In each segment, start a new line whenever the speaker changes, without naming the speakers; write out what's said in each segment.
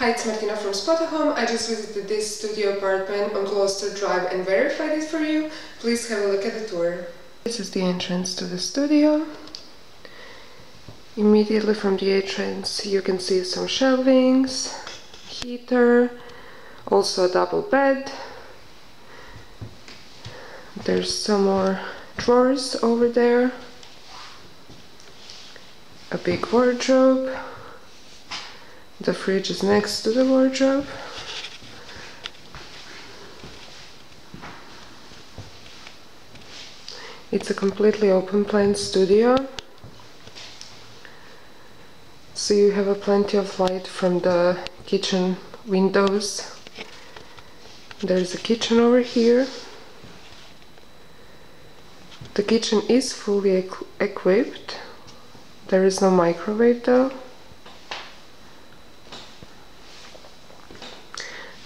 Hi, it's Martina from Spotahome. I just visited this studio apartment on Gloucester Drive and verified it for you. Please have a look at the tour. This is the entrance to the studio. Immediately from the entrance you can see some shelvings, heater, also a double bed. There's some more drawers over there, a big wardrobe, the fridge is next to the wardrobe. It's a completely open plan studio. So you have a plenty of light from the kitchen windows. There's a kitchen over here. The kitchen is fully equipped. There is no microwave though.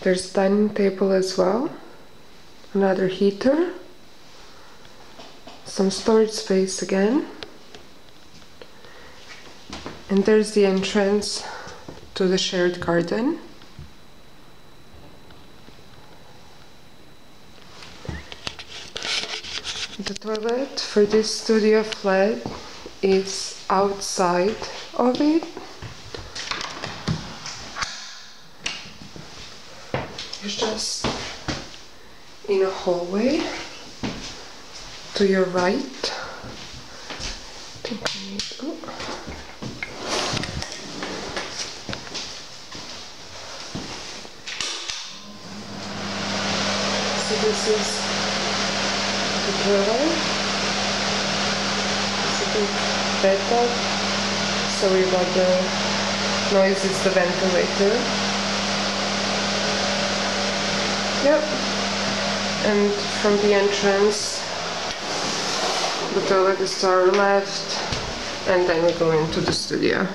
There's a dining table as well. Another heater. Some storage space again. And there's the entrance to the shared garden. The toilet for this studio flat is outside of it It's just in a hallway to your right. So this is the toilet. It's a big bathtub. Sorry about the noise, it's the ventilator. Yep. And from the entrance, the toilet is to our left, and then we go into the studio.